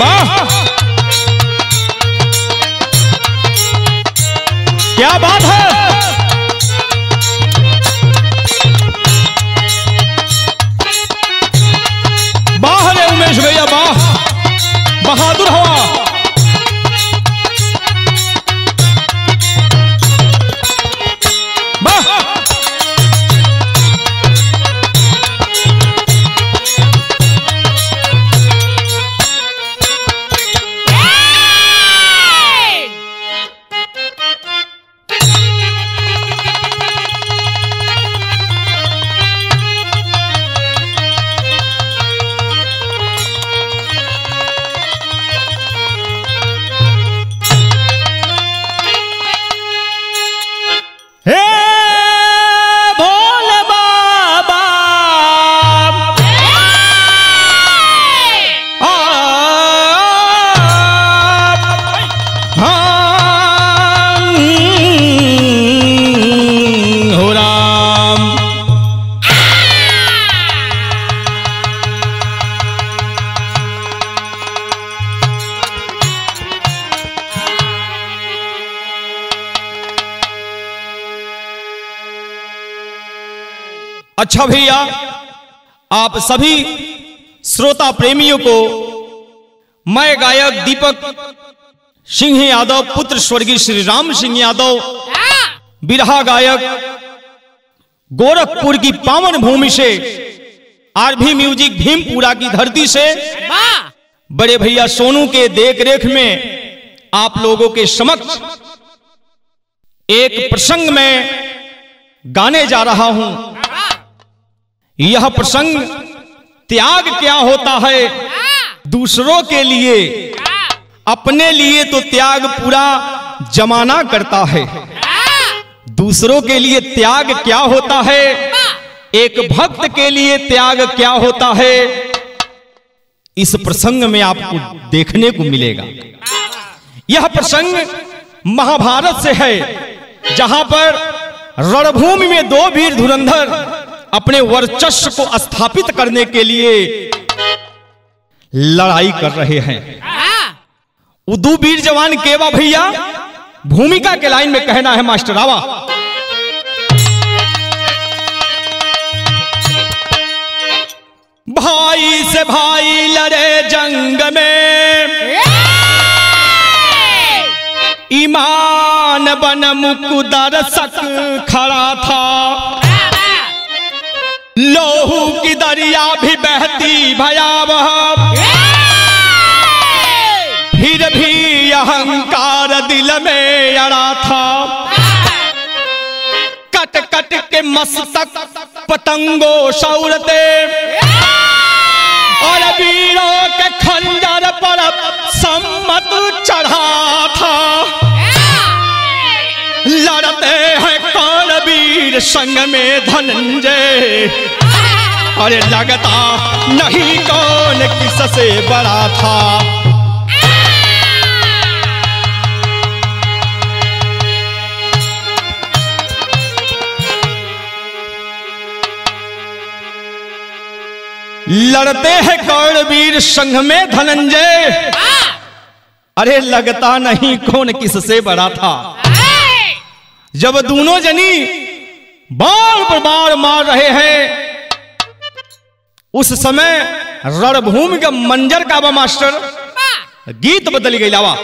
वाह क्या बात है? सभी श्रोता प्रेमियों को मैं गायक दीपक सिंह यादव, पुत्र स्वर्गीय श्री राम सिंह यादव, बिरहा गायक, गोरखपुर की पावन भूमि से, आरभी म्यूज़िक भीमपुरा की धरती से, बड़े भैया सोनू के देख रेख में आप लोगों के समक्ष एक प्रसंग में गाने जा रहा हूँ। यह प्रसंग त्याग क्या होता है? दूसरों के लिए अपने लिए तो त्याग पूरा जमाना करता है। दूसरों के लिए त्याग क्या होता है। एक भक्त के लिए त्याग क्या होता है? इस प्रसंग में आपको देखने को मिलेगा। यह प्रसंग महाभारत से है जहाँ पर रणभूमि में दो वीर धुरंधर अपने वर्चस्व को स्थापित करने के लिए लड़ाई कर रहे हैं। उदू वीर जवान केवा भैया, भूमिका के लाइन में कहना है मास्टर आवा भाई से भाई लड़े जंग में। ईमान बन मुकुदर सक खड़ा था। लोहू की दरिया भी बहती भयावह। फिर भी अहंकार दिल में अड़ा था। कट कट के मस्तक पतंगो सौरते और वीरों के खंजर पर सम्मत चढ़ा था। लड़ते हैं कौन वीर संग में धनंजय। अरे लगता नहीं कौन किससे बड़ा था। लड़ते हैं कौड़वीर संघ में धनंजय। अरे लगता नहीं कौन किससे बड़ा था। जब दोनों जनी बार पर बार मार रहे हैं उस समय रणभूमि के मंजर का मास्टर। गीत बदल गई लावा।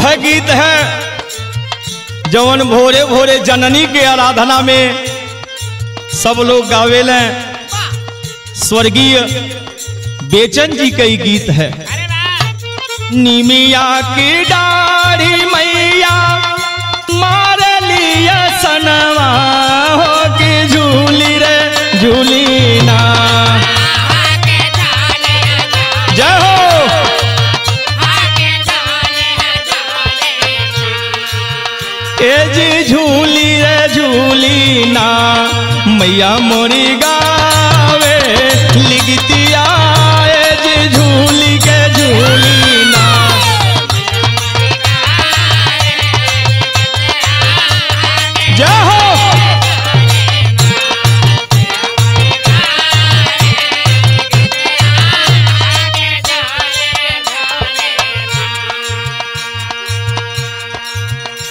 है गीत है। जवन भोरे भोरे जननी के आराधना में सब लोग गावेले स्वर्गीय बेचन जी का ही गीत है। निमिया की डाढ़ी मैया मार लिया सनवा हो के झूली रे झूली ना। जय हो ए झूली रे झूली ना मैया मोरी गावे लिगती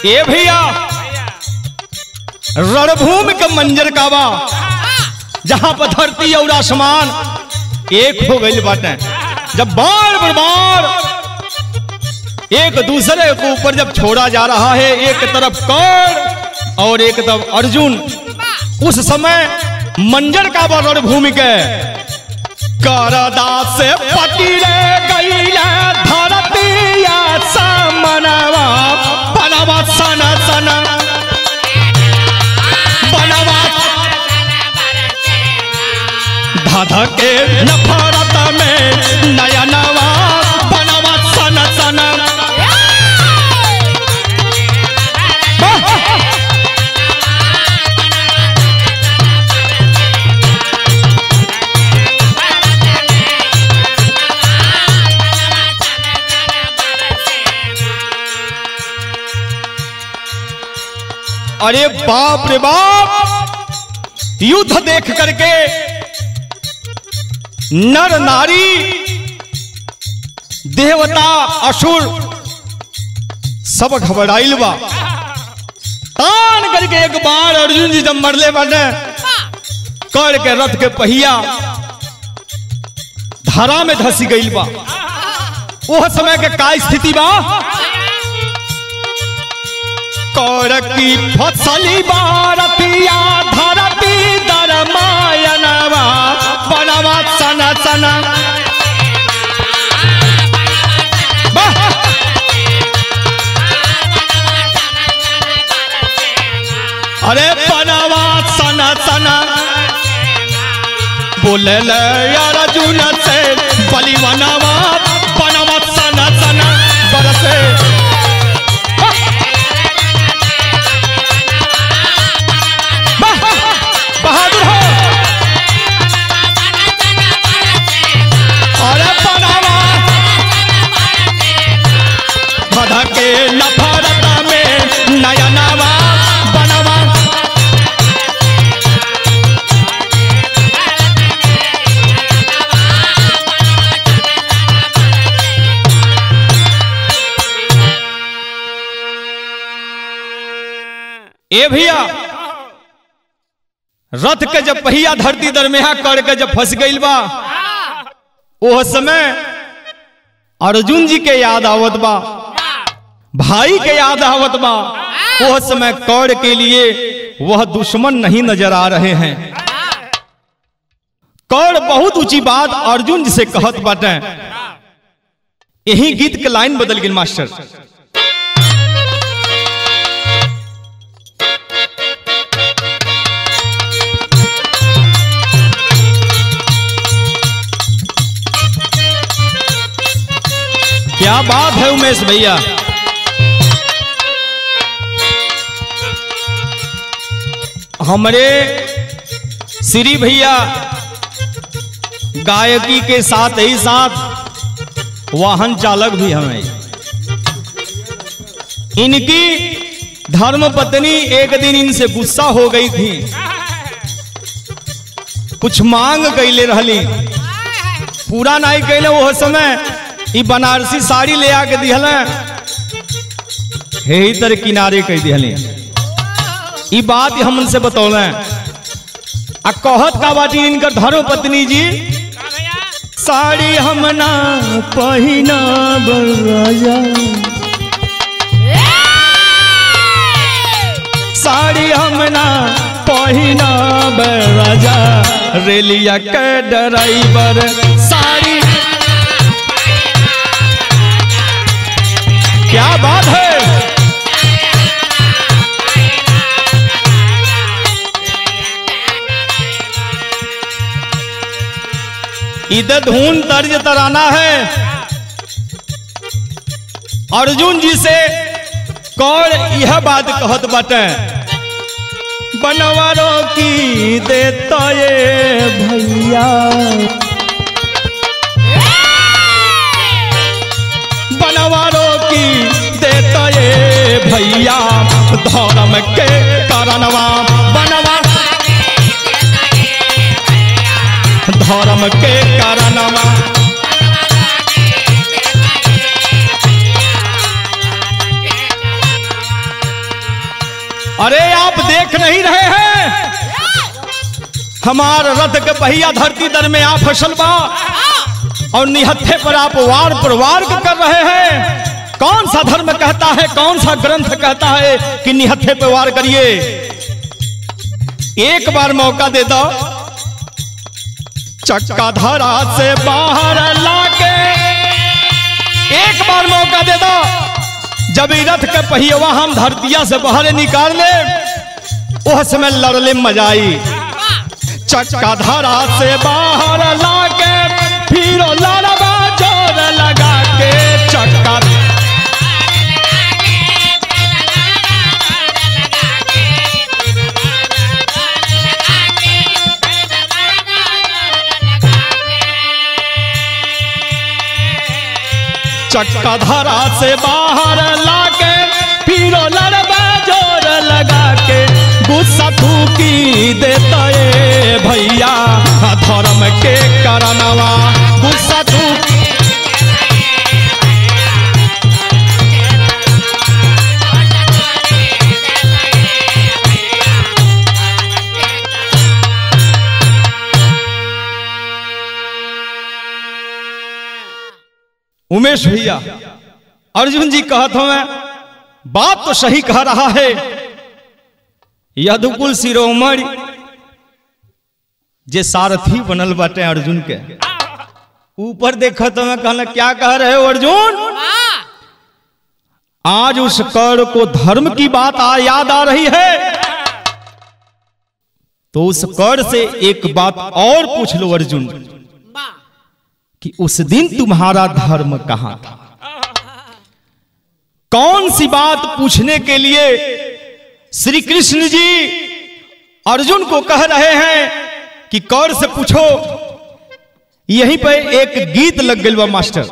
ए भैया, रणभूमि का मंजर काबा जहाँ पर धरती और आसमान एक हो गई बाटे जब बार बार बार एक दूसरे के ऊपर जब छोड़ा जा रहा है, एक तरफ़ कौर और एक तरफ़ अर्जुन, उस समय मंजर काबा रणभूमि के। करदा से पटी रे गईला धरतिया सामनवा बनवा सना सना। बनावा धाधा के नफरत में नया नवा। अरे बाप रे बाप। युद्ध देख करके नर नारी, देवता, असुर, सब घबराइल बा। तान करके एक बार अर्जुन जी जब मरले बने, कर के रथ के पहिया धारा में धसी गई बा। वह समय के का स्थिति बा? कौर की फसली बारतिया धरती दरमायनवा बनवा सना सना। अरे बनवा सना सना। बोले यार अर्जुन से बलिवनवा बनवा सना सना। बरसे ए भैया, रथ के जब पहिया धरती दरमिया कर के जब फंस गई बा समय अर्जुन जी के याद आवत बा, भाई के याद आवत बा, ओह समय कौड़ के लिए वह दुश्मन नहीं नज़र आ रहे हैं। कौड़ बहुत ऊँची बात अर्जुन जी से कहत बाटे। यही गीत के लाइन बदल गई, मास्टर। क्या बात है उमेश भैया? हमारे श्री भैया गायकी के साथ ही साथ वाहन चालक भी हमें इनकी धर्म पत्नी एक दिन इनसे गुस्सा हो गई थी। कुछ मांग कैले रही पूरा नहीं कैले वो समय बनारसी साड़ी ले आके दिहल। हे ही तर किनारे कह दिहली। बात हम उनसे बतौल। आ कहत का बाटी इनकर धर्म पत्नी जी? साड़ी हम ना पहिना राजा। साड़ी हम ना पहिना राजा। रेलिया के ड्राइवर साड़ी क्या बात है? इधर धून तर्ज तराना है। अर्जुन जी से कौन यह बात कहत बटे? बनवारो की देता ये भैया। बनवारो रोकी देता ये भैया। धर्म के कारणवा बनवा। धर्म के कारणवा। अरे आप देख नहीं रहे हैं। हमार रथ के पहिया धरती दर में आप फ़सल बा और निहत्थे पर आप वार पर वार कर रहे हैं। कौन सा धर्म कहता है, कौन सा ग्रंथ कहता है कि निहत्थे पर वार करिए? एक बार मौका दे दो। चक्का धरा से बाहर लाके एक बार मौका दे दो। जब रथ के पहिया हम धरतिया से बाहर निकाल ले वह समय लड़ले मजाई चक्का धरा से बाहर लाके फिर लड़वा चक्का धरा से बाहर लाके फिर लड़बा ज़ोर लगा के गुस्सा की देता भैया। धर्म के करनवा गुस्सा थूकी उमेश भैया अर्जुन जी कहत हमें बात तो सही कह रहा है। यदुकुल शिरोमणि जे सारथी बनल बाटे अर्जुन के। ऊपर देखा तो मैं कहला क्या कह रहे हो अर्जुन? आज उस कर को धर्म की बात आ याद आ रही है। तो उस कर से एक बात और पूछ लो अर्जुन। कि उस दिन तुम्हारा धर्म कहाँ था? कौन सी बात पूछने के लिए श्री कृष्ण जी अर्जुन को कह रहे हैं कि कौर से पूछो, यहीं पर एक गीत लग गई मास्टर।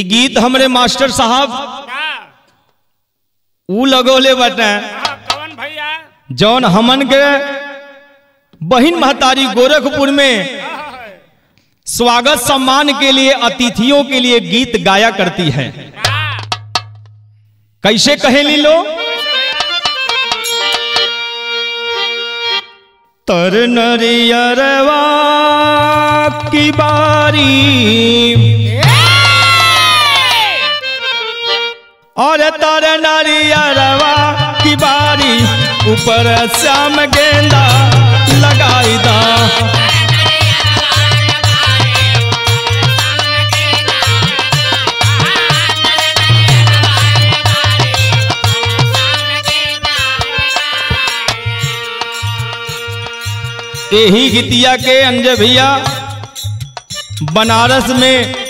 गीत हमरे मास्टर साहब। ऊ लगोले बटे। जौन हमन के बहिन महतारी गोरखपुर में स्वागत सम्मान के लिए, अतिथियों के लिए गीत गाया करती है। कैसे कहेली लो तर नरियरवा की बारी। और तर नरियरवा की बारी, ऊपर श्याम गेंदा लगाई दा। यही गीतिया के अंजय भैया बनारस में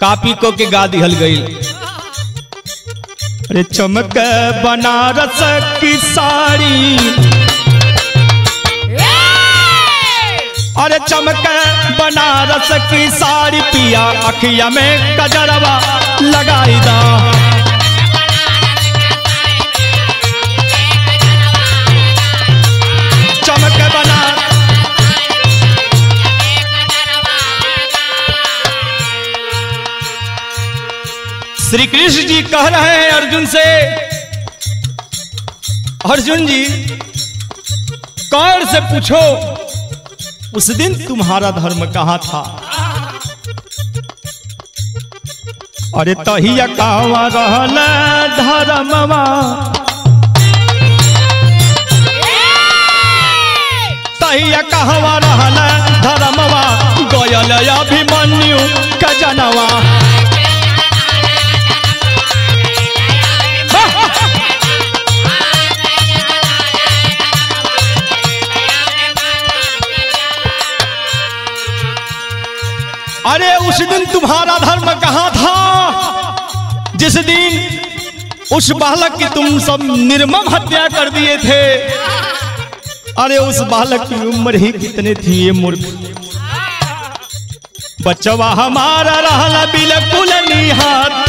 कापी को के गा दिहल गई। अरे चमक बनारस की साड़ी। अरे चमक बनारस की साड़ी पिया अखिया में कजरवा लगाई दा। श्री कृष्ण जी कह रहे हैं अर्जुन से, अर्जुन जी कौर से पूछो, उस दिन तुम्हारा धर्म कहाँ था? अरे तहिया कहवा रहल धर्मवा तहिया कहवा रहल धर्मवा गयल अभिमन्यु कजनवा उस दिन तुम्हारा धर्म कहाँ था? जिस दिन उस बालक की तुम सब निर्मम हत्या कर दिए थे। अरे उस बालक की उम्र ही कितने थी ये मूर्ख? बचवा हमारा रहा बिल्कुल निहार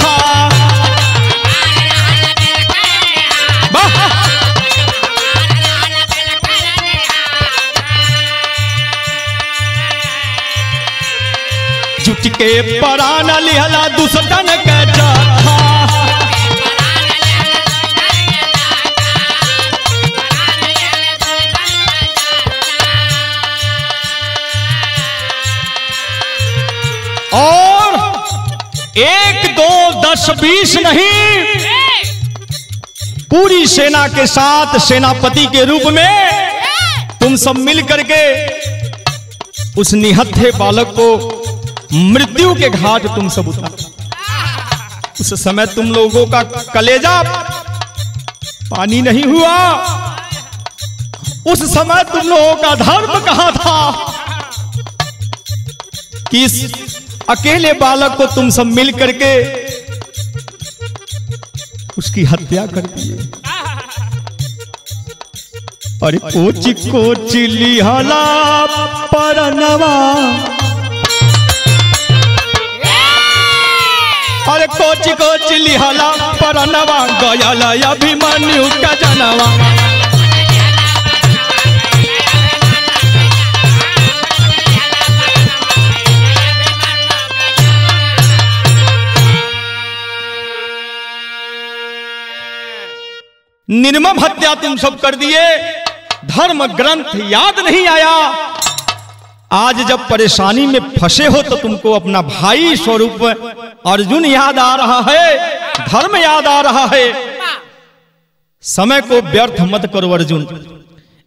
चुटके पराना लिहला दुसटन के और एक, दो, दस, बीस नहीं। पूरी सेना के साथ, सेनापति के रूप में तुम सब मिल करके उस निहत्थे बालक को मृत्यु के घाट तुम सब उतार। उस समय तुम लोगों का कलेजा पानी नहीं हुआ। उस समय तुम लोगों का धर्म कहाँ था? कि इस अकेले बालक को तुम सब मिल करके उसकी हत्या कर दिए। अरे कोची कोची लिहाला परनवा अरे कोची कोची लिहाला, परनवा, गयाला, अभिमन्यु का जनवा। निर्मम हत्या तुम सब कर दिए, धर्म ग्रंथ याद नहीं आया। आज जब परेशानी में फंसे हो तो तुमको अपना भाई स्वरूप अर्जुन याद आ रहा है, धर्म याद आ रहा है। समय को व्यर्थ मत करो अर्जुन।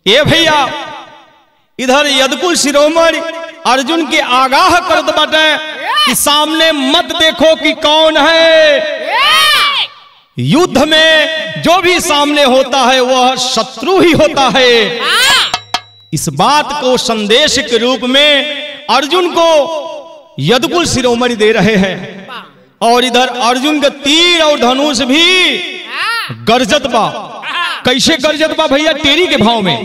ए भैया, इधर यदकुल शिरोमणि अर्जुन के आगाह कर बाटे कि सामने मत देखो कि कौन है। युद्ध में जो भी सामने होता है, वह शत्रु ही होता है। इस बात को संदेश के रूप में अर्जुन को यदकुल शिरोमणि दे रहे हैं। और इधर अर्जुन के तीर और धनुष भी गर्जत बा। कैसे गर्जत बा भैया? टेरी के भाव में।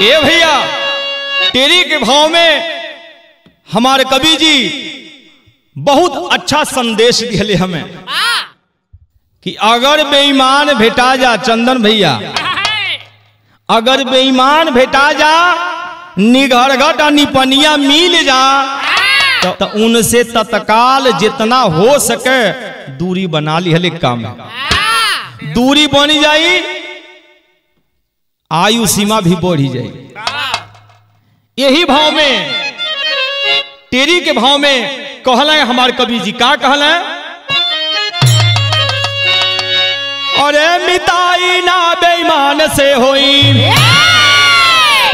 ए भैया, टेरी के भाव में हमारे कवि जी बहुत अच्छा संदेश दिले हमें। कि अगर बेईमान भेटा जा चंदन भैया अगर बेईमान भेटा जा निघरघट निपनिया मिल जा तो, तो उनसे तत्काल जितना हो सके दूरी बना ली हले काम। दूरी बनी जाई आयु सीमा भी बढ़ी जाएगी यही भाव में तेरी के भाव में कहला है हमारे कवि जी का कहला है अरे मिताई ना बेईमान से होई।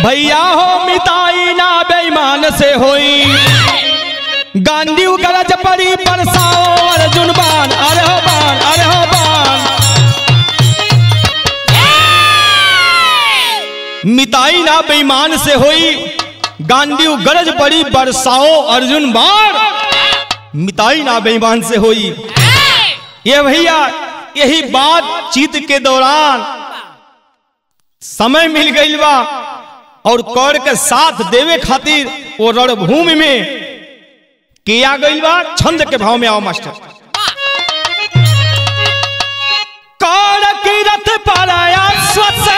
भैया हो, मिताई ना बेईमान से होई। गांधी गरज परी परसाओ अर्जुन बान अरे हो बान अरे हो बान। मिताई ना बेईमान से होई, गांधी गरज पड़ी बरसाओ अर्जुन बाण मिताई ना बेईमान से होई। ये भैया यही बातचीत के दौरान समय मिल गई बा और कौर के साथ देवे खातिर वो रणभूमि में किया गई बा छंद के भाव में आओ मास्टर। कौर की रथ पर आया स्वच्छ।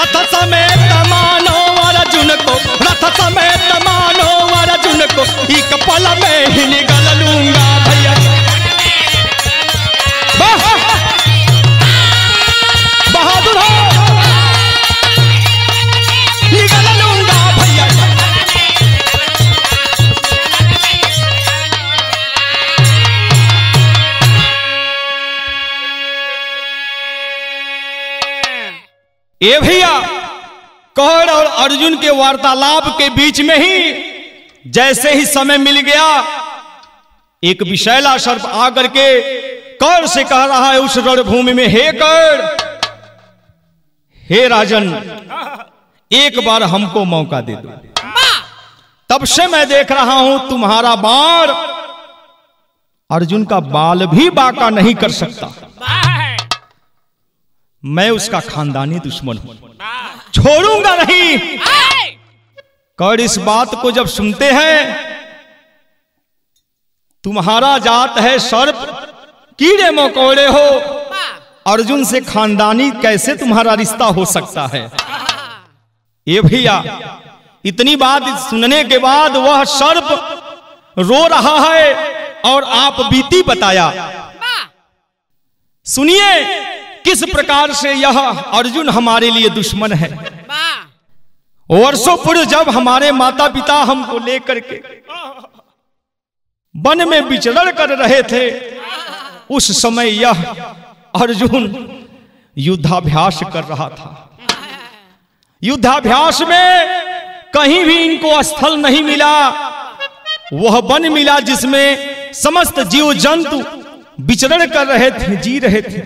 रथ समेत मानो अर्जुन को, रथ समेत मानो अर्जुन को, एक पल में ही निगल लूँगा। ए भैया, कौर और अर्जुन के वार्तालाप के बीच में ही जैसे ही समय मिल गया, एक विशैला सर्प आकर के कौर से कह रहा है, उस रणभूमि में हे कर, हे राजन, एक बार हमको मौका दे दो। तब से मैं देख रहा हूँ, तुम्हारा बाण अर्जुन का बाल भी बाका नहीं कर सकता। मैं उसका खानदानी दुश्मन हूँ। छोड़ूँगा नहीं। कर इस बात को जब सुनते हैं तुम्हारा जात है सर्प। कीड़े मकोड़े हो। अर्जुन से खानदानी कैसे तुम्हारा रिश्ता हो सकता है? ये भैया इतनी बात सुनने के बाद वह सर्प रो रहा है और आप बीती बताया। सुनिए किस प्रकार से यह अर्जुन हमारे लिए दुश्मन है? वर्षों पूर्व जब हमारे माता पिता हमको लेकर के वन में विचरण कर रहे थे, उस समय यह अर्जुन युद्धाभ्यास कर रहा था। युद्धाभ्यास में कहीं भी इनको स्थल नहीं मिला। वह वन मिला जिसमें समस्त जीव जंतु विचरण कर रहे थे, जी रहे थे।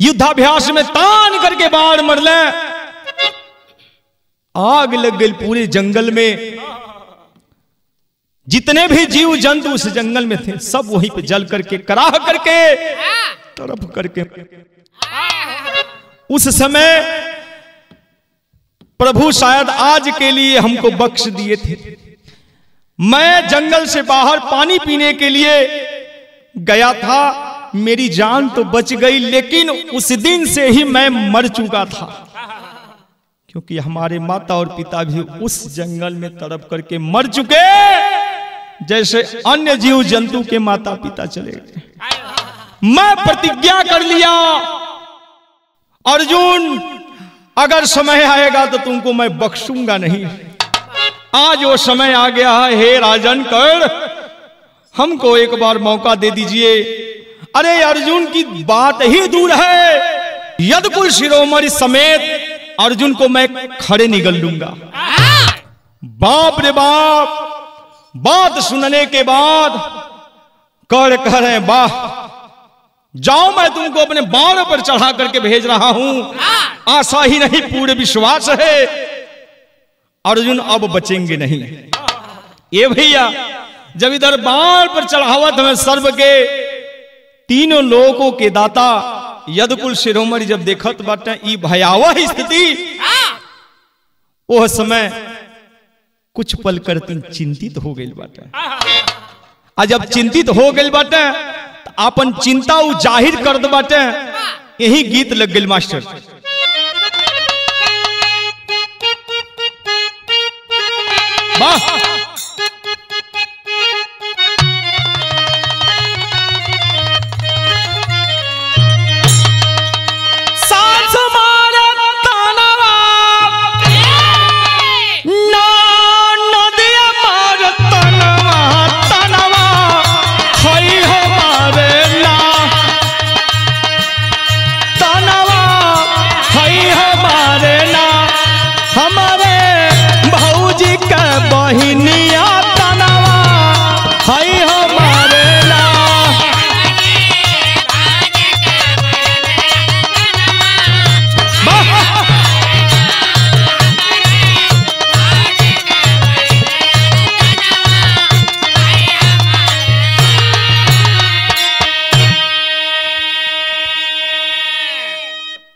युद्धाभ्यास में तान करके बाढ़ मरले आग लग गई पूरे जंगल में। जितने भी जीव जंतु उस जंगल में थे, सब वहीं पे जल करके, कराह करके तरफ़ करके। उस समय प्रभु शायद आज के लिए हमको बख्श दिए थे। मैं जंगल से बाहर पानी पीने के लिए गया था। मेरी जान तो बच गई, लेकिन उस दिन से ही मैं मर चुका था। क्योंकि हमारे माता और पिता भी उस जंगल में तड़प करके मर चुके, जैसे अन्य जीव जंतु के माता पिता चले गए। मैं प्रतिज्ञा कर लिया, अर्जुन, अगर समय आएगा तो तुमको मैं बख्शूँगा नहीं। आज वो समय आ गया है, हे राजन, कर। हमको एक बार मौका दे दीजिए अरे अर्जुन की बात ही दूर है। यदकुल शिरोमणि समेत अर्जुन को मैं खड़े निगल लूँगा। बाप रे बाप, बात सुनने के बाद कर कह रहे जाओ मैं तुमको अपने बाण पर चढ़ा करके भेज रहा हूँ। आशा ही नहीं, पूरे विश्वास है। अर्जुन अब बचेंगे नहीं। ये भैया, जब इधर बाण पर चढ़ावत में सर्व के तीनों लोगों के दाता यदकुल शिरोमणि जब देखत बाटे ई भयावह स्थिति। वह समय कुछ पल कर तुम चिंतित हो गई बाटे। आ जब चिंतित हो गई बाटे तो अपन चिंता उ ज़ाहिर कर दे बाटे। यही गीत लग गई मास्टर। वाह।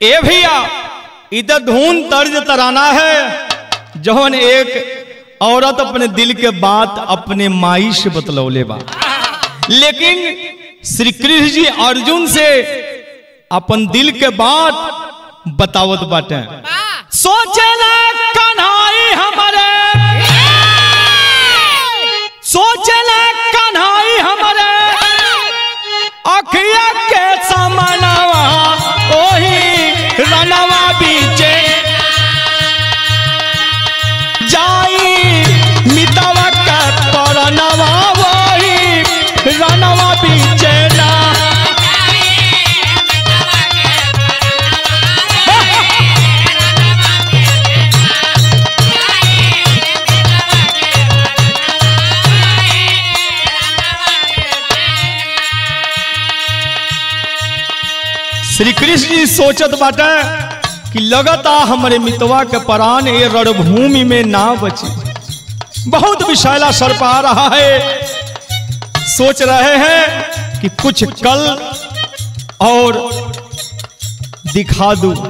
ए भैया इधर धून तर्ज तराना है। जौन एक औरत अपने दिल के बात अपने माई से बतलौले बा। लेकिन श्री कृष्ण जी अर्जुन से अपन दिल के बात बतावत बाटे। सोचे कन्हाई हमारे श्री कृष्ण जी सोचत बाटे कि लगता हमारे मितवा के प्राण ये रणभूमि में ना बची। बहुत विशाला सर पा रहा है। सोच रहे हैं कि कुछ कल और दिखा दू।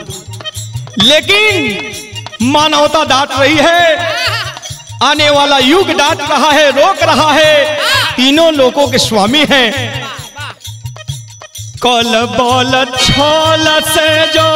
लेकिन मानवता डांट रही है। आने वाला युग डांट रहा है, रोक रहा है। तीनों लोगों के स्वामी हैं। कल बोल छोल से जो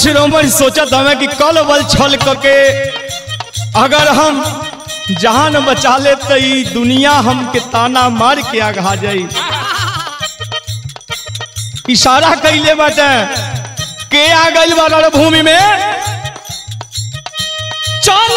शिरोमणि सोचत हमें कि कल बल छल के अगर हम जहान बचा ले तो दुनिया हमके ताना मार के आघा जाई। इशारा कैले बाटे, के आ गई बार भूमि में? चल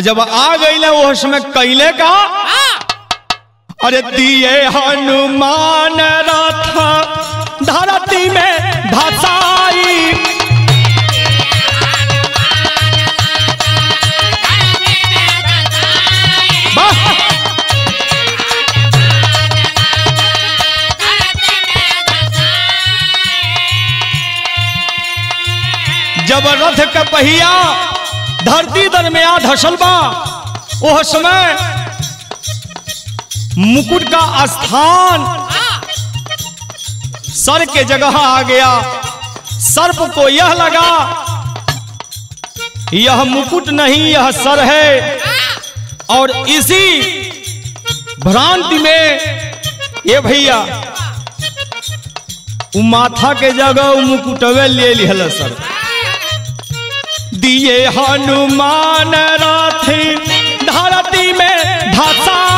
जब आ गई वो समय कैले का अरे दिए हनुमान रथ धरती में वाह! जब रथ के पहिया धरती दर में आ ओह समय मुकुट का स्थान। सर के जगह आ गया। सर्प को यह लगा, यह मुकुट नहीं, यह सर है। और इसी भ्रांति में, ये भैया माथा के जगह मुकुटवे ले लिहल सर। दिए हनुमान राथी धरती में धसाई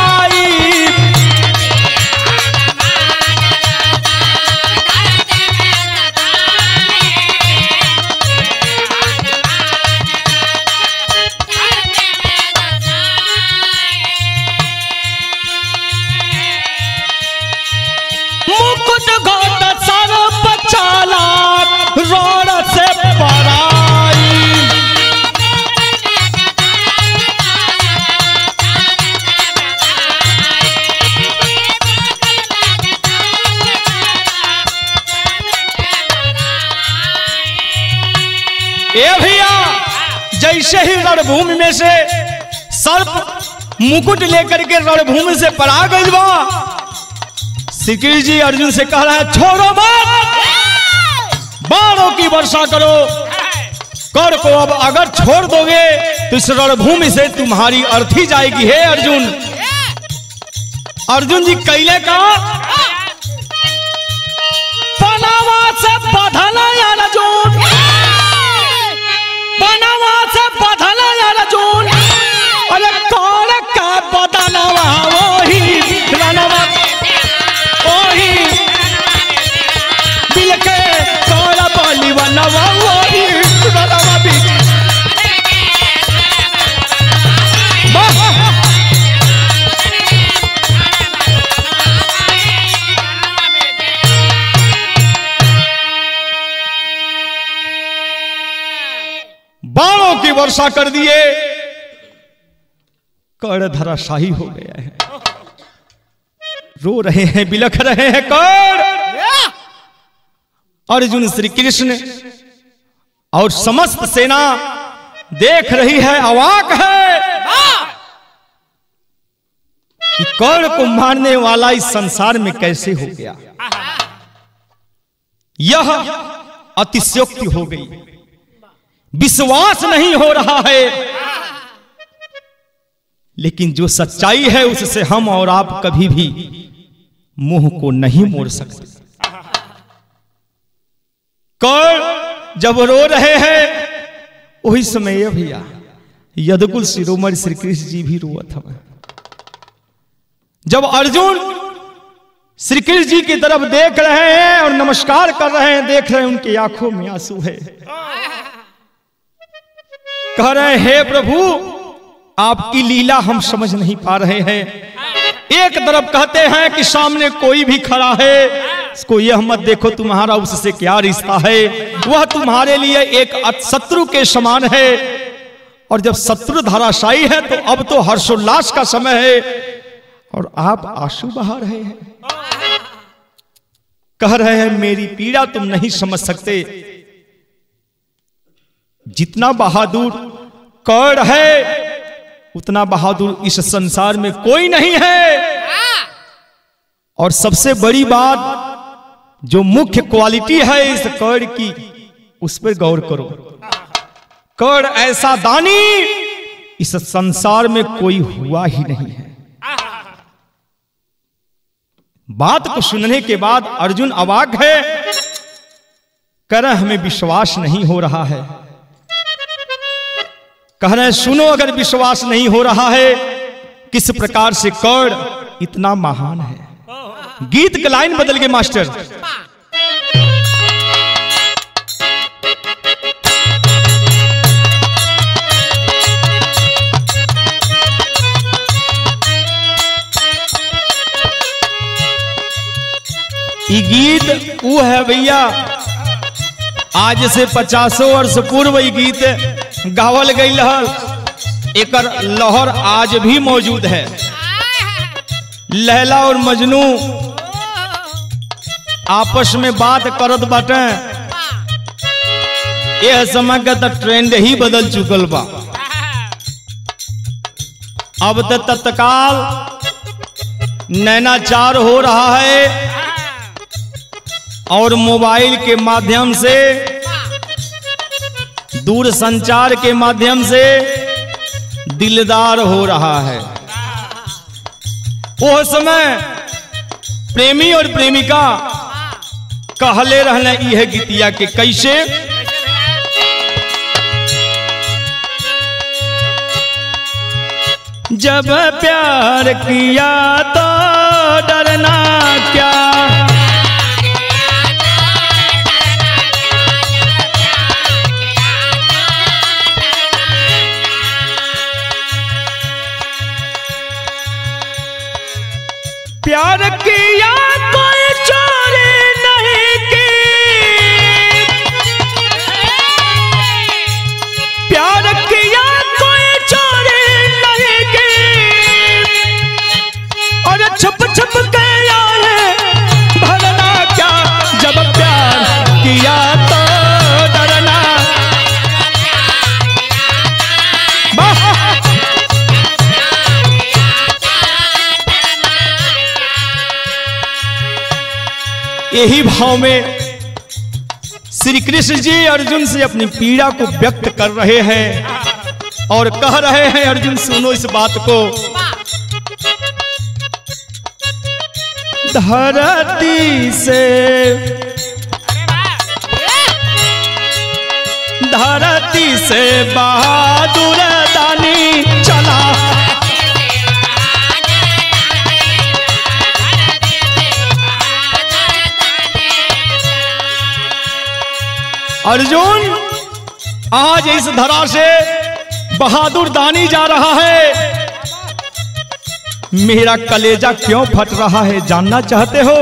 ए भैया, जैसे ही रणभूमि में से सर्प मुकुट लेकर के रणभूमि से परा गई बा कृष्ण जी अर्जुन से कह रहा है, छोड़ो मत बाणों की वर्षा करो। कर को अब अगर छोड़ दोगे तो इस रणभूमि से तुम्हारी अर्थी जाएगी। हे अर्जुन। अर्जुन जी कैले का वर्षा कर दिए। कर्ण धराशाही हो गया है। रो रहे हैं, बिलख रहे हैं कर्ण। अर्जुन श्री कृष्ण और समस्त सेना देख रही है, अवाक है कि कर्ण को मारने वाला इस संसार में कैसे हो गया। यह अतिशयोक्ति हो गई। विश्वास नहीं हो रहा है। लेकिन जो सच्चाई है, उससे हम और आप कभी भी मुँह को नहीं मोड़ सकते। कर्ण जब रो रहे हैं वही समय भैया, यदकुल शिरोमणि श्री कृष्ण जी भी रोआ था जब अर्जुन श्री कृष्ण जी की तरफ़ देख रहे हैं और नमस्कार कर रहे हैं, देख रहे हैं उनकी आँखों में आँसू है। कह रहे हैं, प्रभु, आपकी लीला हम समझ नहीं पा रहे हैं। एक तरफ़ कहते हैं कि सामने कोई भी खड़ा है इसको यह मत देखो, तुम्हारा उससे क्या रिश्ता है? वह तुम्हारे लिए एक शत्रु के समान है। और जब शत्रु धराशायी है तो अब तो हर्षोल्लास का समय है। और आप आँसू बहा रहे हैं। कह रहे हैं, मेरी पीड़ा तुम नहीं समझ सकते। जितना बहादुर कर्ण है, उतना बहादुर इस संसार में कोई नहीं है। और सबसे बड़ी बात, जो मुख्य क्वालिटी है इस कर्ण की, उस पर गौर करो। कर्ण ऐसा दानी, इस संसार में कोई हुआ ही नहीं है। बात को सुनने के बाद अर्जुन अवाक है। कर हमें विश्वास नहीं हो रहा है। कह रहे हैं, सुनो, अगर विश्वास नहीं हो रहा है, किस प्रकार से कर्ण इतना महान है? गीत का लाइन बदल गए मास्टर। गीत वो है भैया। आज से पचासों वर्ष पूर्व गीत गावल गई एकर लहर आज भी मौजूद है। लहला और मजनू आपस में बात करत बाटे। यह समय का तो ट्रेंड ही बदल चुकल बा। अब तो तत्काल नैनाचार हो रहा है। और मोबाइल के माध्यम से दूर संचार के माध्यम से दिलदार हो रहा है। वो समय प्रेमी और प्रेमिका कहले रहने यह गीतिया के कैसे? जब प्यार किया तो डरना क्या प्यार किया यही भाव में श्री कृष्ण जी अर्जुन से अपनी पीड़ा को व्यक्त कर रहे हैं और कह रहे हैं, अर्जुन, सुनो इस बात को। धरती से धरती से बहादुर दानी अर्जुन, आज इस धरा से बहादुर दानी जा रहा है। मेरा कलेजा क्यों फट रहा है, जानना चाहते हो?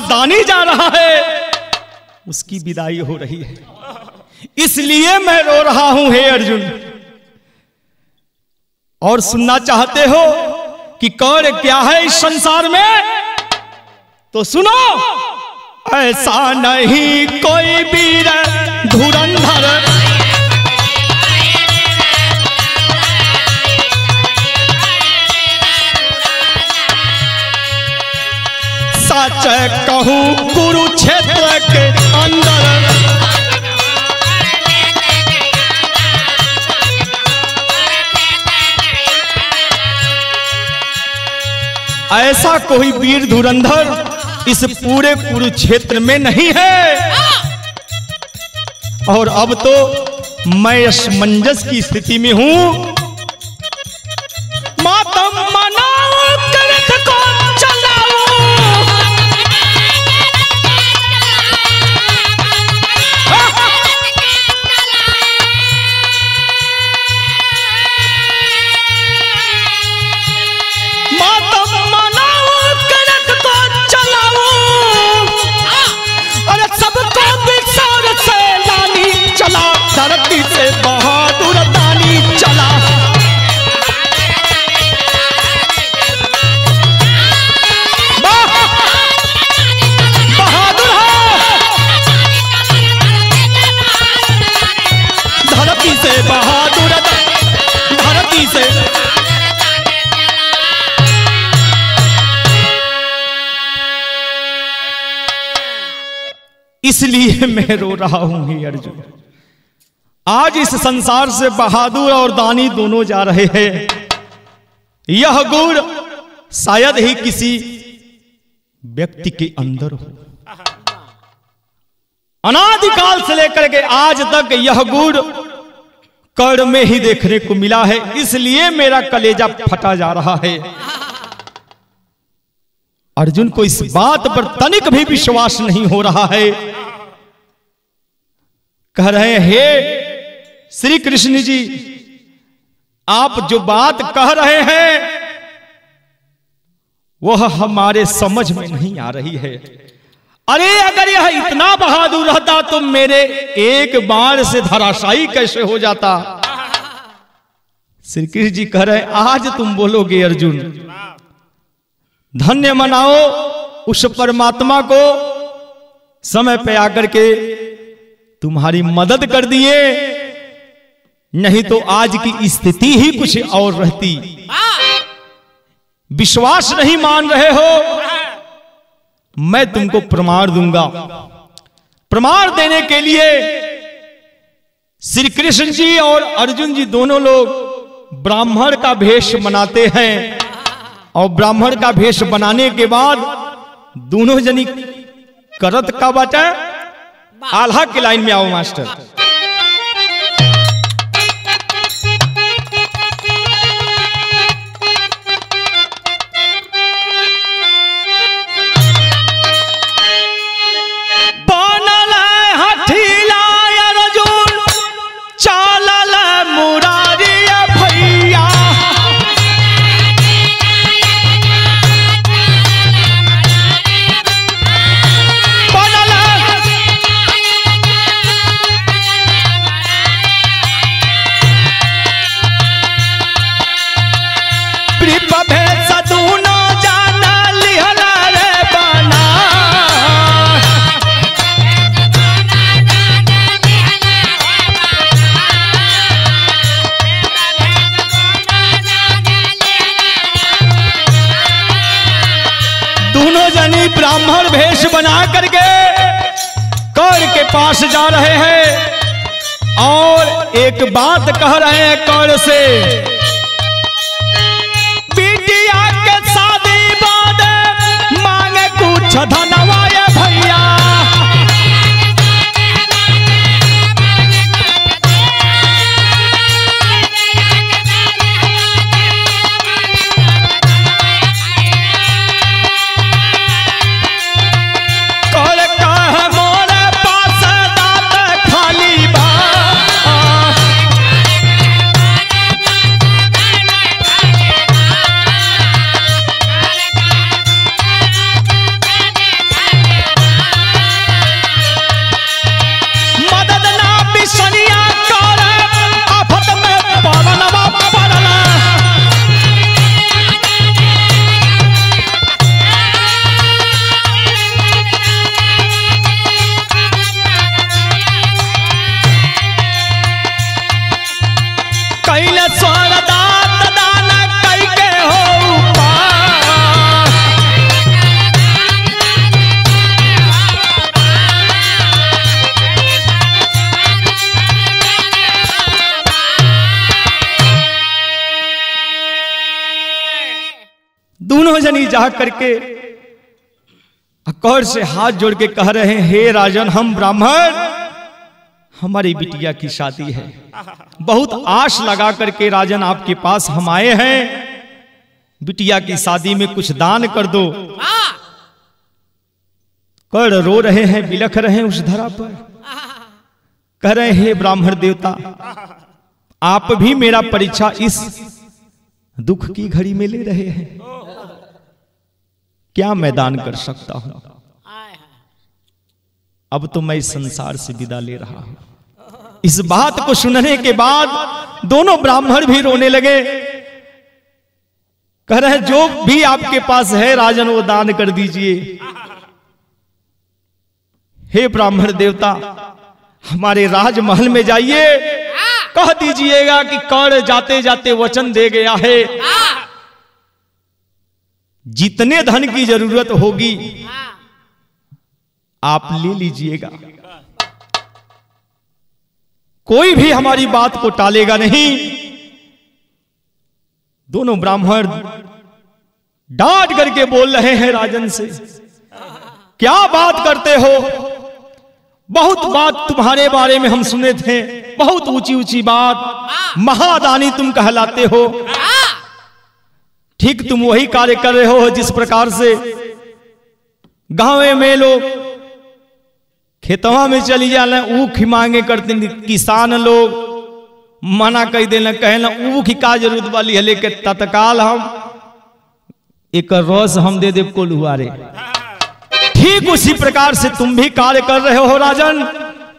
से दानी जा रहा है। उसकी विदाई हो रही है। इसलिए मैं रो रहा हूँ, हे अर्जुन। और सुनना चाहते हो कि कौन क्या है इस संसार में? तो सुनो। ऐसा नहीं कोई वीर, धुरंधर सच कहूँ कुरुक्षेत्र के अंदर। ऐसा कोई वीर धुरंधर इस पूरे कुरुक्षेत्र में नहीं है। और अब तो मैं असमंजस की स्थिति में हूँ। मैं रो रहा हूँ हे, अर्जुन। आज इस संसार से बहादुर और दानी दोनों जा रहे हैं। यह गुण शायद ही किसी व्यक्ति के अंदर हो। अनादिकाल से लेकर के आज तक यह गुण कर्ण में ही देखने को मिला है, इसलिए मेरा कलेजा फटा जा रहा है। अर्जुन को इस बात पर तनिक भी विश्वास नहीं हो रहा है। कह रहे हैं श्री कृष्ण जी, आप जो बात कह रहे हैं, वह हमारे समझ में नहीं आ रही है। अरे, अगर यह इतना बहादुर रहता तो मेरे एक बार से धराशायी कैसे हो जाता? श्री कृष्ण जी कह रहे आज तुम बोलोगे, अर्जुन, धन्य मनाओ उस परमात्मा को, समय पे आकर के तुम्हारी मदद कर दिए। नहीं तो आज की स्थिति ही कुछ और रहती। विश्वास नहीं मान रहे हो। मैं तुमको प्रमाण दूँगा। प्रमाण देने के लिए श्री कृष्ण जी और अर्जुन जी दोनों लोग ब्राह्मण का भेष बनाते हैं। और ब्राह्मण का भेष बनाने के बाद दोनों जनी करत का बाटा आल्हा की लाइन में आओ मास्टर। भेष बना करके कौर के पास जा रहे हैं। और एक बात कह रहे हैं कौर से। बिटिया के शादी बाद मांगे कुछ धनवाए दोनों जनी जा करके अकौर से हाथ जोड़ के कह रहे हैं, हे राजन, हम ब्राह्मण, हमारी बिटिया की शादी है। बहुत आश लगा करके राजन आपके पास हम आए हैं। बिटिया की शादी में कुछ दान कर दो। कर रो रहे हैं, बिलख रहे हैं उस धरा पर। कह रहे हे ब्राह्मण देवता, आप भी मेरा परीक्षा इस दुख की घड़ी में ले रहे हैं। क्या मैं दान कर सकता हूँ? अब तो मैं इस संसार से विदा ले रहा हूँ। इस बात को सुनने के बाद दोनों ब्राह्मण भी रोने लगे। कह रहे, जो भी आपके पास है, राजन, वो दान कर दीजिए। हे ब्राह्मण देवता, हमारे राजमहल में जाइए। कह दीजिएगा कि कौड़ जाते जाते वचन दे गया है। जितने धन की ज़रूरत होगी आप ले लीजिएगा। कोई भी हमारी बात को टालेगा नहीं। दोनों ब्राह्मण डांट करके बोल रहे हैं राजन से क्या बात करते हो? बहुत बात तुम्हारे बारे में हम सुने थे बहुत ऊँची ऊँची बात महादानी तुम कहलाते हो। ठीक तुम वही कार्य कर रहे हो जिस प्रकार से गाँव में लोग खेतवा में चली जाना ऊख मांगे करते किसान लोग। मना कर देना कहना ऊख का ज़रूरत वाली है, लेकिन तत्काल हम एक रस हम दे दे कोलुआरे ठीक उसी प्रकार से तुम भी कार्य कर रहे हो, राजन।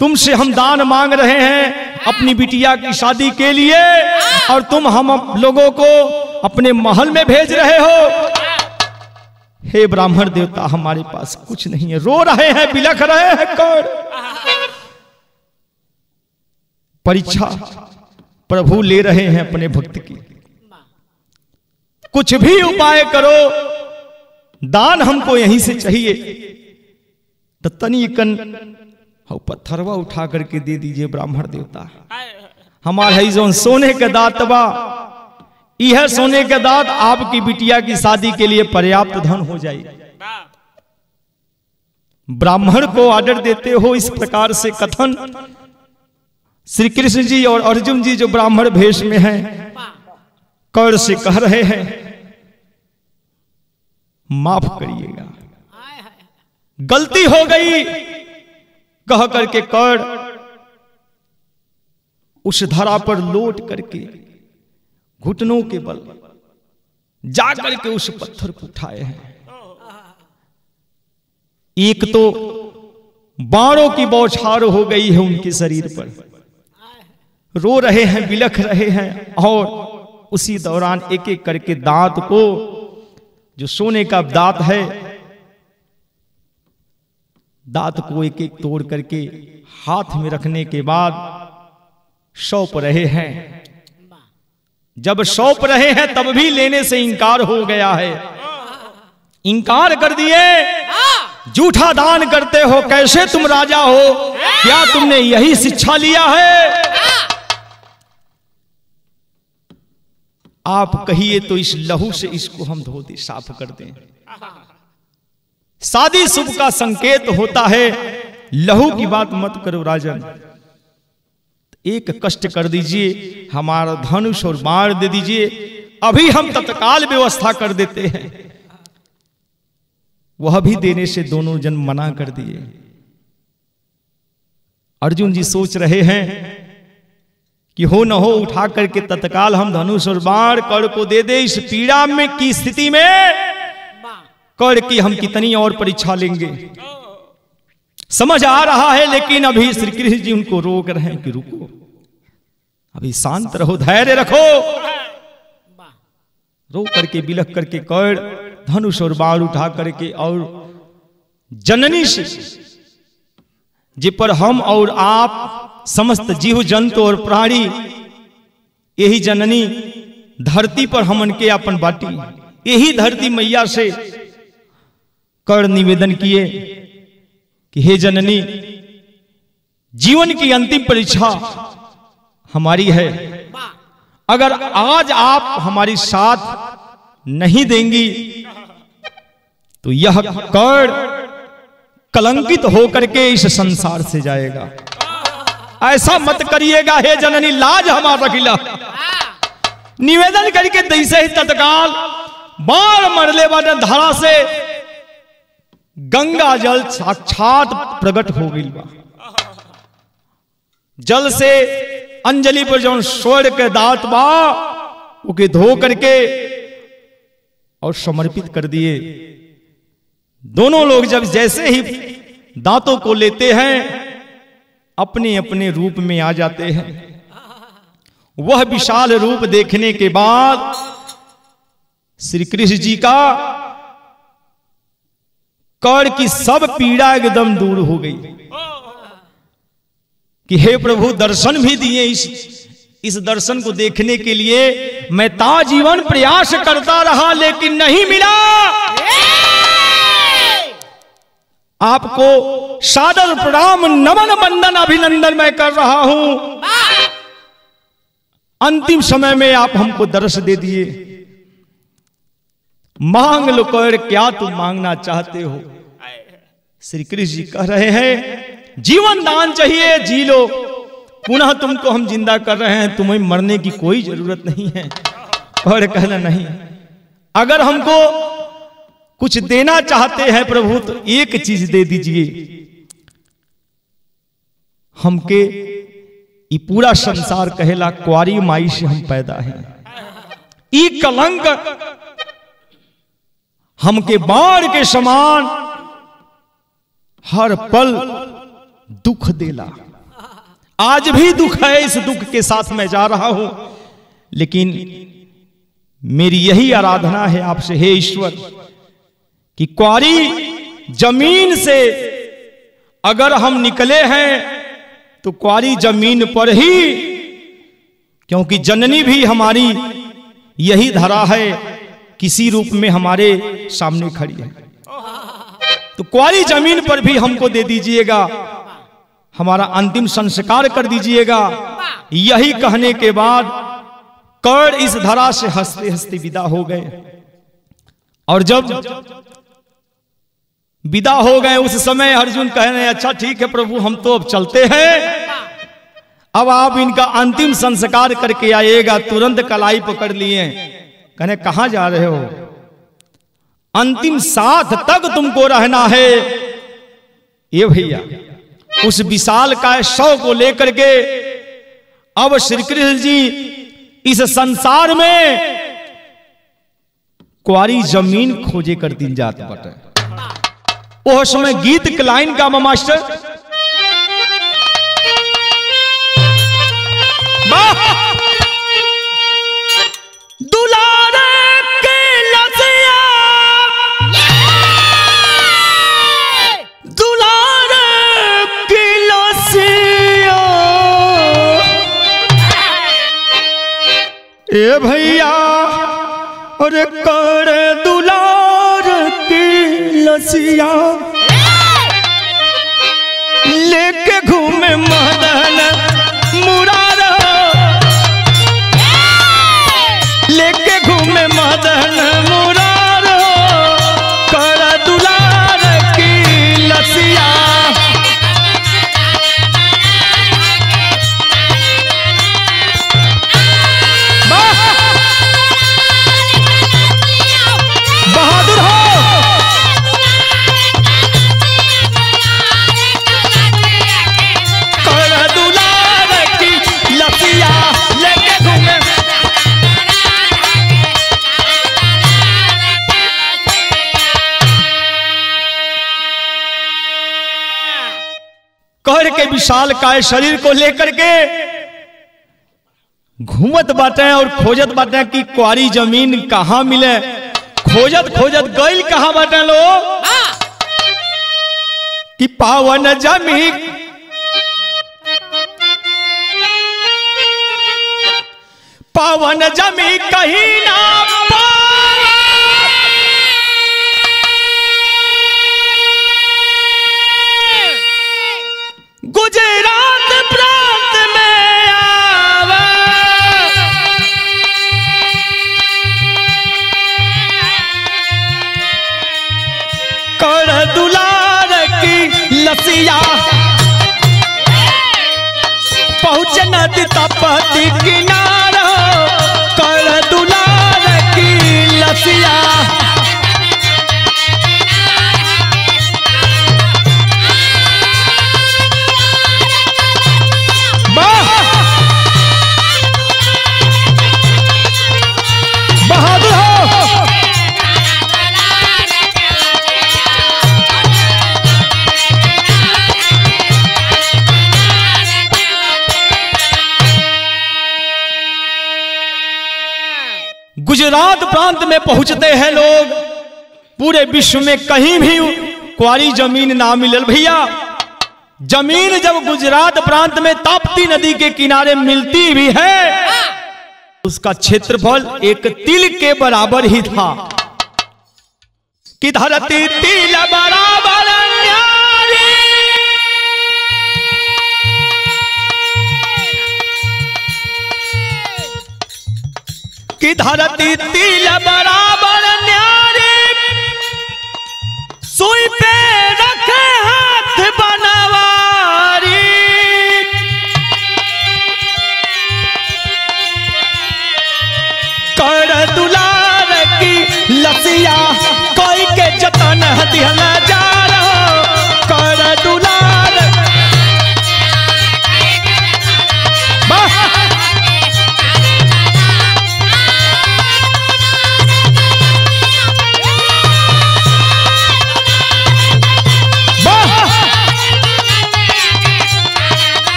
तुमसे हम दान मांग रहे हैं अपनी बिटिया की शादी के लिए, और तुम हम लोगों को अपने महल में भेज रहे हो। हे ब्राह्मण देवता, हमारे पास कुछ नहीं है। रो रहे हैं, बिलख रहे हैं कर परीक्षा प्रभु ले रहे हैं अपने भक्त की। कुछ भी उपाय करो। दान हमको यहीं से चाहिए। तो हो, पत्थरवा उठा करके दे दीजिए ब्राह्मण देवता। हमारे जो सोने के दांत बा यह सोने के दांत आपकी बिटिया की शादी के लिए पर्याप्त धन हो जाए। ब्राह्मण को ऑर्डर देते हो इस प्रकार से कथन। श्री कृष्ण जी और अर्जुन जी जो ब्राह्मण भेष में हैं कर से कह रहे हैं, माफ़ करिएगा। गलती हो गई, कह करके कर उस धरा पर लोट करके घुटनों के बल जा के उस पत्थर को उठाए हैं। एक तो बाणों की बौछार हो गई है उनके शरीर पर। रो रहे हैं, बिलख रहे हैं और उसी दौरान एक एक करके दांत को, जो सोने का दांत है, दांत को एक एक तोड़ करके हाथ में रखने के बाद सौंप रहे हैं। जब सौंप रहे हैं, तब भी लेने से इंकार हो गया है। इंकार कर दिए। जूठा दान करते हो, कैसे तुम राजा हो? क्या तुमने यही शिक्षा लिया है? आप कहिए तो इस लहू से इसको हम धो दे साफ़ कर दें। शादी शुभ का संकेत होता है। लहू की बात मत करो, राजन। एक कष्ट कर दीजिए, हमारा धनुष और बाण दे दीजिए। अभी हम तत्काल व्यवस्था कर देते हैं। वह भी देने से दोनों जन मना कर दिए। अर्जुन जी सोच रहे हैं कि हो न हो, उठा करके तत्काल हम धनुष और बाण कर को दे दे, इस पीड़ा में की स्थिति में? कर की हम कितनी और परीक्षा लेंगे? समझ आ रहा है, लेकिन अभी श्री कृष्ण जी उनको रोक रहे हैं कि रुको। अभी शांत रहो धैर्य रखो। रो करके बिलख करके कड़ धनुष और बाण उठा करके और जननी से जे पर हम और आप समस्त जीव जंतु और प्राणी यही जननी धरती पर हमन के अपन बाटी यही धरती मैया से कर निवेदन किए कि हे जननी जीवन की अंतिम परीक्षा हमारी है। अगर आज आप हमारी साथ नहीं देंगी तो यह कर कलंकित होकर के इस संसार से जाएगा। ऐसा मत करिएगा, हे जननी, लाज हमारा रखिला निवेदन करके दैसे ही तत्काल बाण मरले वाले धारा से गंगा जल साक्षात प्रकट हो गई। जल से अंजलि पर जो स्वर्ण के दांत बा ओके धो करके और समर्पित कर दिए। दोनों लोग जब जैसे ही दांतों को लेते हैं अपने अपने रूप में आ जाते हैं। वह विशाल रूप देखने के बाद श्री कृष्ण जी का कर की सब पीड़ा एकदम दूर हो गई। कि हे प्रभु, दर्शन भी दिए इस इस दर्शन को देखने के लिए। मैं ताजीवन प्रयास करता रहा, लेकिन नहीं मिला। आपको सादर प्रणाम, नमन बंदन अभिनंदन मैं कर रहा हूँ। अंतिम समय में आप हमको दर्श दे दिए। मांग लो कर क्या तुम मांगना चाहते हो? श्री कृष्ण जी कह रहे हैं जीवन दान चाहिए, जी लो। पुनः तुमको हम ज़िंदा कर रहे हैं, तुम्हें मरने की कोई ज़रूरत नहीं है। और कहना नहीं। अगर हमको कुछ देना चाहते हैं प्रभु तो एक चीज़ दे दीजिए। हमके ये पूरा संसार कहेला कुआरी माई से हम पैदा हैं। ई कलंक हमके बाढ़ के समान हर पल दुख देला। आज भी दुख है इस दुख के साथ मैं जा रहा हूँ। लेकिन मेरी यही आराधना है आपसे, हे ईश्वर, कि क्वारी ज़मीन से अगर हम निकले हैं तो क्वारी ज़मीन पर ही, क्योंकि जननी भी हमारी यही धरा है, किसी रूप में हमारे सामने खड़ी है। तो क्वारी ज़मीन पर भी हमको दे दीजिएगा। हमारा अंतिम संस्कार कर दीजिएगा। यही कहने के बाद कर इस धरा से हँसते हँसते विदा हो गए। और जब विदा हो गए, उस समय अर्जुन कह रहे अच्छा ठीक है प्रभु, हम तो अब चलते हैं। अब आप इनका अंतिम संस्कार करके आइएगा, तुरंत कलाई पकड़ लिए। कहने, कहा जा रहे हो? अंतिम साथ तक तुमको रहना है। ये भैया उस विशाल का शव को लेकर के। अब श्री कृष्ण जी, इस संसार में कुआरी ज़मीन खोजे कर दिन जात बटे वो समय गीत क्लाइन का मास्टर। दुलारे ए भैया, और कर दुलार की लसिया। लेके घूमे मदन मुरार। लेके घूमे मदन मुरार काय शरीर को लेकर के घूमत बाटे और खोजत बाटे कि क्वारी ज़मीन कहाँ मिले। खोजत खोजत गइल कहाँ बाटे लो? कि पावन ज़मीन। पावन जमी कहीं ना पहुँच नदी तपति किनारा कर दुलार की लसिया वाह! गुजरात प्रांत में पहुँचते हैं लोग। पूरे विश्व में कहीं भी क्वारी ज़मीन ना मिलल भैया। ज़मीन जब गुजरात प्रांत में ताप्ती नदी के किनारे मिलती भी है, उसका क्षेत्रफल एक तिल के बराबर ही था। कि धरती तिल बराबर? कि धरती तिल बराबर न्यारी। सुई पे रखे हाथ बनवारी। कर दुलार की लसिया कोई के जतन दिहल जा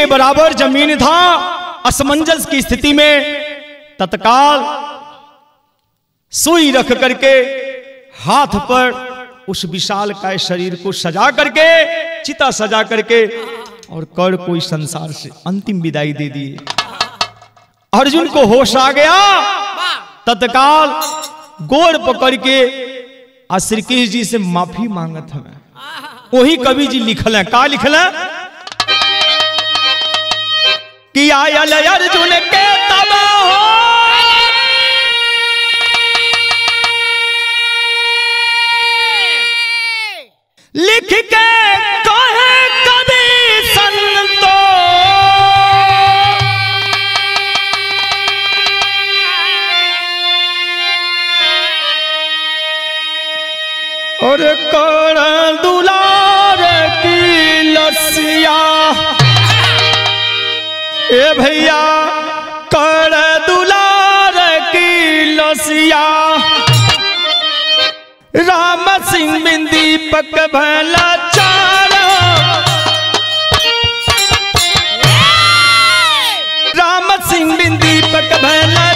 के बराबर ज़मीन था, असमंजस की स्थिति में तत्काल सुई रख करके हाथ पर उस विशाल काय शरीर को सजा करके, चिता सजा करके और कर कोई संसार से अंतिम विदाई दे दिए। अर्जुन को होश आ गया। तत्काल गोर पकड़ के आ जी से माफ़ी मांगत हमें। वही कवि जी लिखल है। का लिखल है? कि आयल अर्जुन के तब हो। लिख के कहे कभी संतो। और कर दुलार की लसिया ए भैया, कर दुलार की लसिया। राम सिंह बिंदी पक भला चार। राम सिंह बिंदी पक भला